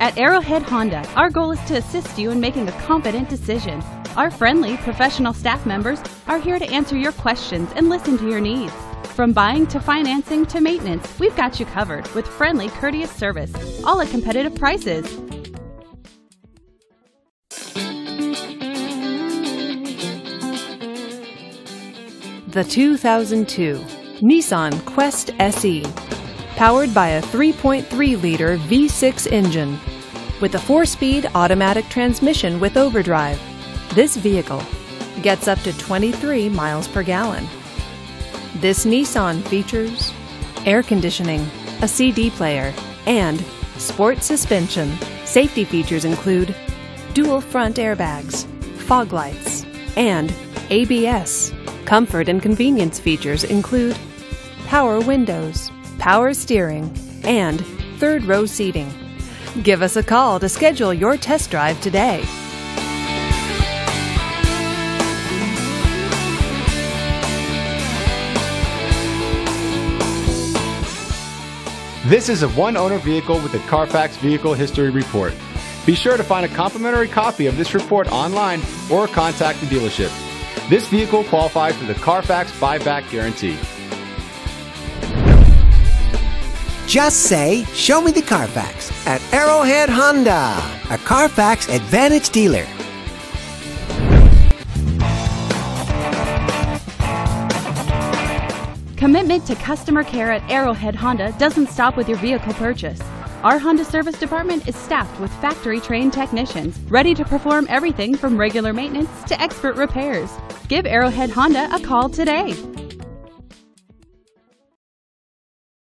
At Arrowhead Honda, our goal is to assist you in making a competent decision. Our friendly, professional staff members are here to answer your questions and listen to your needs. From buying to financing to maintenance, we've got you covered with friendly, courteous service, all at competitive prices. The 2002 Nissan Quest SE. Powered by a 3.3 liter V6 engine. With a four speed automatic transmission with overdrive, this vehicle gets up to 23 miles per gallon. This Nissan features air conditioning, a CD player, and sport suspension. Safety features include dual front airbags, fog lights, and ABS. Comfort and convenience features include power windows, power steering, and third row seating. Give us a call to schedule your test drive today. This is a one owner vehicle with a Carfax Vehicle History Report. Be sure to find a complimentary copy of this report online or contact the dealership. This vehicle qualifies for the Carfax buyback guarantee. Just say, Show me the Carfax at Arrowhead Honda, a Carfax Advantage dealer. Commitment to customer care at Arrowhead Honda doesn't stop with your vehicle purchase. Our Honda service department is staffed with factory trained technicians ready to perform everything from regular maintenance to expert repairs. Give Arrowhead Honda a call today.